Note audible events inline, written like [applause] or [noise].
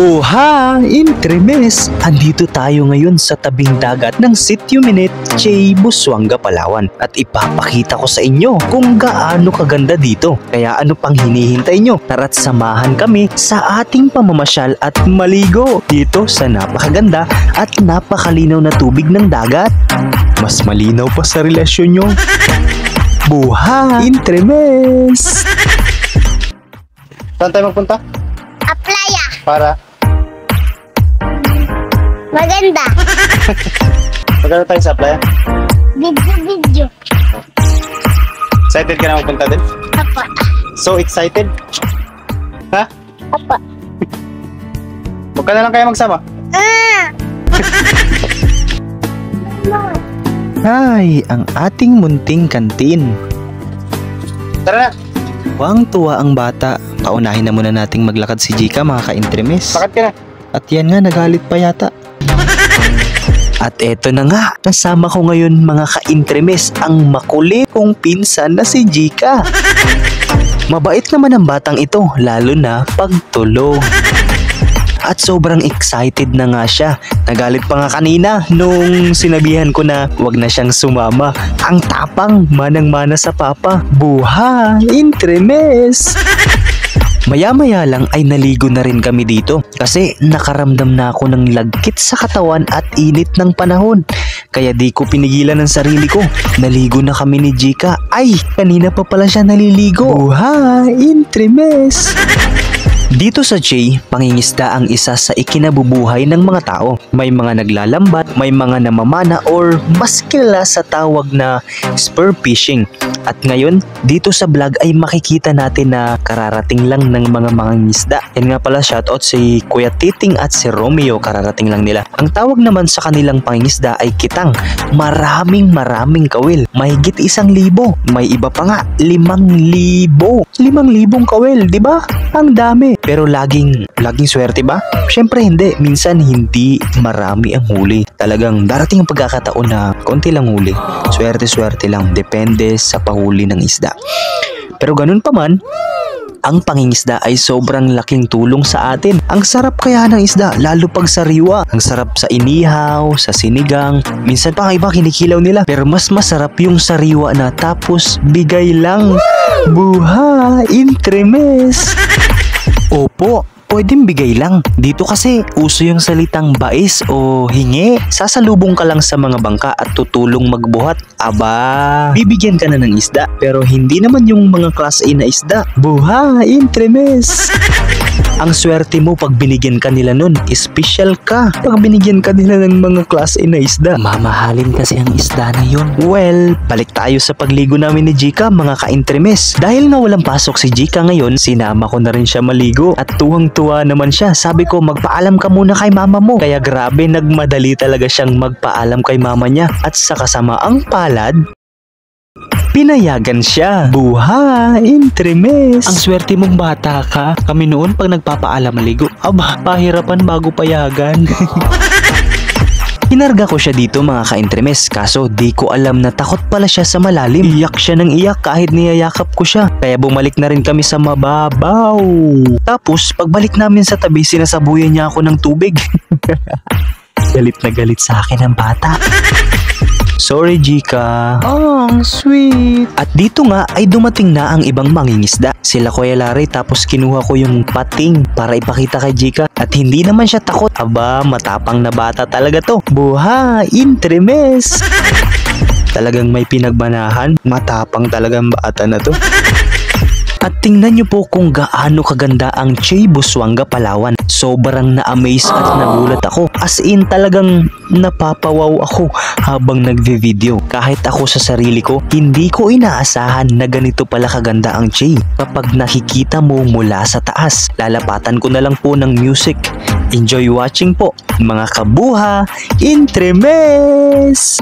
Buha! Intremes! Andito tayo ngayon sa tabing dagat ng Sitio Minit, Che, Busuanga, Palawan. At ipapakita ko sa inyo kung gaano kaganda dito. Kaya ano pang hinihintay nyo? Tara't samahan kami sa ating pamamasyal at maligo dito sa napakaganda at napakalinaw na tubig ng dagat. Mas malinaw pa sa relasyon nyo. Buha! Intremes! Saan tayo magpunta? Aplaya. Para? Maganda. Magkano tayo sa playa? Video, video. Excited ka na magpunta din? Apa. So excited? Ha? Apa. Huwag ka na lang kaya magsama? Ah! Ay, ang ating munting kantin. Tara na! Tuwang tuwa ang bata. Paunahin na muna nating maglakad si Jika mga ka-intremes. Bakit ka na? At yan nga, nagalit pa yata. At eto na nga, kasama ko ngayon mga ka-intremes ang makulit kong pinsan na si Jika. Mabait naman ang batang ito, lalo na pagtulog. At sobrang excited na nga siya. Nagalit pa nga kanina nung sinabihan ko na wag na siyang sumama. Ang tapang, manang-mana sa papa. Buha, intremes! Maya-maya lang ay naligo na rin kami dito kasi nakaramdam na ako ng lagkit sa katawan at init ng panahon. Kaya di ko pinigilan ng sarili ko. Naligo na kami ni Jika. Ay, kanina pa pala siya naliligo. Buha, intremes! [laughs] Dito sa J, pangingisda ang isa sa ikinabubuhay ng mga tao. May mga naglalambat, may mga namamana or mas kilala sa tawag na spur fishing. At ngayon, dito sa vlog ay makikita natin na kararating lang ng mga mangingisda. Yan nga pala shoutout si Kuya Titing at si Romeo, kararating lang nila. Ang tawag naman sa kanilang pangingisda ay kitang. Maraming maraming kawil. Mahigit isang libo. May iba pa nga, limang libo. Limang libong kawil, di ba? Ang dami. Pero laging, laging swerte ba? Syempre hindi. Minsan hindi marami ang huli. Talagang darating ang pagkakataon na konti lang huli. Swerte-swerte lang. Depende sa pahuli ng isda. Pero ganun pa man, ang pangingisda ay sobrang laking tulong sa atin. Ang sarap kaya ng isda, lalo pag sariwa. Ang sarap sa inihaw, sa sinigang. Minsan pa iba kinikilaw nila. Pero mas masarap yung sariwa na tapos bigay lang. Buha, intremes. Opo, pwedeng bigay lang. Dito kasi uso yung salitang bais o hingi. Sasalubong ka lang sa mga bangka at tutulong magbuhat. Aba, bibigyan ka na ng isda. Pero hindi naman yung mga class A na isda. Buha, intremes. Ang swerte mo pag binigyan ka nila nun, special ka. Pag binigyan ka nila ng mga class A na isda, mamahalin kasi ang isda na yun. Well, balik tayo sa pagligo namin ni Jika, mga ka-intremes. Dahil nga walang pasok si Jika ngayon, sinama ko na rin siya maligo. At tuwang-tuwa naman siya. Sabi ko, magpaalam ka muna kay mama mo. Kaya grabe, nagmadali talaga siyang magpaalam kay mama niya. At sa kasamaang palad, Pinayagan siya. Buha, intremes. Ang swerte mong bata ka. Kami noon pag nagpapaalam maligo. Aba, pahirapan bago payagan. [laughs] Hinarga ko siya dito mga ka-intremes kaso di ko alam na takot pala siya sa malalim. Iyak siya ng iyak kahit niyayakap ko siya. Kaya bumalik na rin kami sa mababaw. Tapos pagbalik namin sa tabi sinasabuyan niya ako ng tubig. [laughs] galit na galit sa akin ang bata. [laughs] Sorry, Jika. Oh, ang sweet. At dito nga ay dumating na ang ibang mangingisda. Sila Kuya Larry tapos kinuha ko yung pating para ipakita kay Jika. At hindi naman siya takot. Aba, matapang na bata talaga to. Buha, intremes. [laughs] Talagang may pinagbanahan. Matapang talagang bata na to. [laughs] At tingnan niyo po kung gaano kaganda ang Che Busuanga, Palawan. Sobrang na-amaze at nagulat ako. As in talagang napapawaw ako habang nagve-video. Kahit ako sa sarili ko, hindi ko inaasahan na ganito pala kaganda ang Che. Kapag nakikita mo mula sa taas, lalapatan ko na lang po ng music. Enjoy watching po, mga kabuha, intremes!